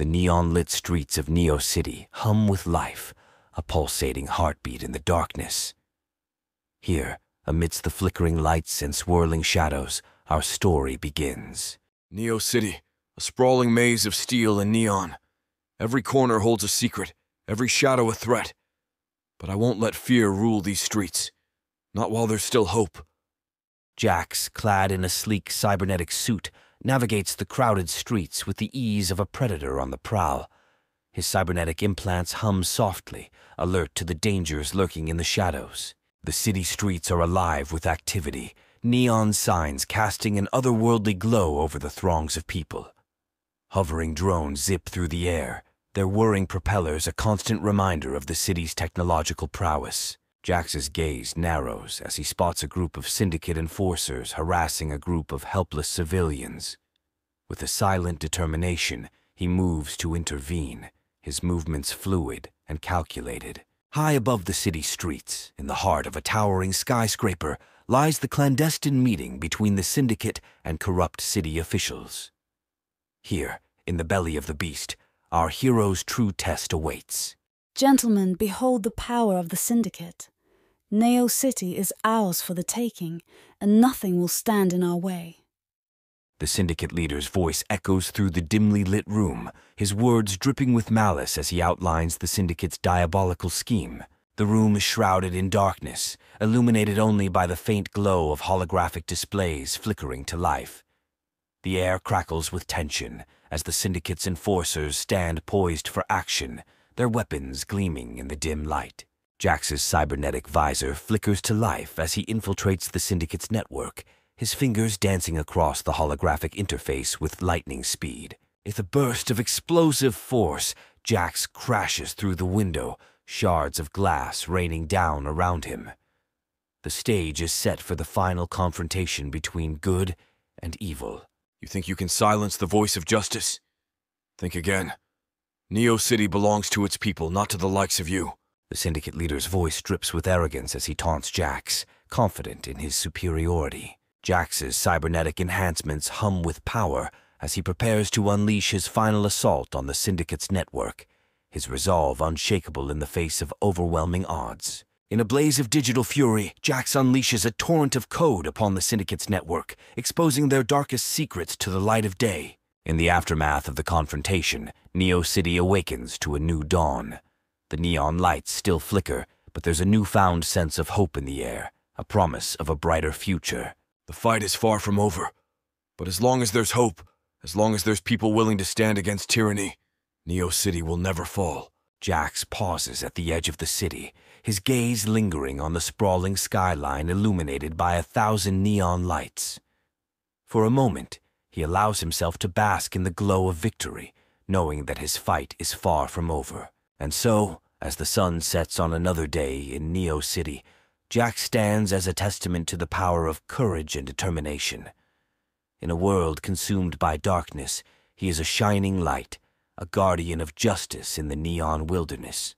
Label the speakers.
Speaker 1: The neon-lit streets of Neo City hum with life, a pulsating heartbeat in the darkness. Here, amidst the flickering lights and swirling shadows, our story begins.
Speaker 2: Neo City, a sprawling maze of steel and neon. Every corner holds a secret, every shadow a threat. But I won't let fear rule these streets. Not while there's still hope.
Speaker 1: Jax, clad in a sleek cybernetic suit, navigates the crowded streets with the ease of a predator on the prowl. His cybernetic implants hum softly, alert to the dangers lurking in the shadows. The city streets are alive with activity, neon signs casting an otherworldly glow over the throngs of people. Hovering drones zip through the air, their whirring propellers a constant reminder of the city's technological prowess. Jax's gaze narrows as he spots a group of syndicate enforcers harassing a group of helpless civilians. With a silent determination, he moves to intervene, his movements fluid and calculated. High above the city streets, in the heart of a towering skyscraper, lies the clandestine meeting between the syndicate and corrupt city officials. Here, in the belly of the beast, our hero's true test awaits.
Speaker 3: Gentlemen, behold the power of the syndicate. Neo City is ours for the taking, and nothing will stand in our way.
Speaker 1: The syndicate leader's voice echoes through the dimly lit room, his words dripping with malice as he outlines the syndicate's diabolical scheme. The room is shrouded in darkness, illuminated only by the faint glow of holographic displays flickering to life. The air crackles with tension as the syndicate's enforcers stand poised for action, their weapons gleaming in the dim light. Jax's cybernetic visor flickers to life as he infiltrates the syndicate's network, his fingers dancing across the holographic interface with lightning speed. With a burst of explosive force, Jax crashes through the window, shards of glass raining down around him. The stage is set for the final confrontation between good and evil.
Speaker 2: You think you can silence the voice of justice? Think again. Neo City belongs to its people, not to the likes of you.
Speaker 1: The syndicate leader's voice drips with arrogance as he taunts Jax, confident in his superiority. Jax's cybernetic enhancements hum with power as he prepares to unleash his final assault on the Syndicate's network, his resolve unshakable in the face of overwhelming odds. In a blaze of digital fury, Jax unleashes a torrent of code upon the Syndicate's network, exposing their darkest secrets to the light of day. In the aftermath of the confrontation, Neo City awakens to a new dawn. The neon lights still flicker, but there's a newfound sense of hope in the air, a promise of a brighter future.
Speaker 2: The fight is far from over. But as long as there's hope, as long as there's people willing to stand against tyranny, Neo City will never fall.
Speaker 1: Jax pauses at the edge of the city, his gaze lingering on the sprawling skyline illuminated by a thousand neon lights. For a moment, he allows himself to bask in the glow of victory, knowing that his fight is far from over. And so, as the sun sets on another day in Neo City, Jax stands as a testament to the power of courage and determination. In a world consumed by darkness, he is a shining light, a guardian of justice in the neon wilderness.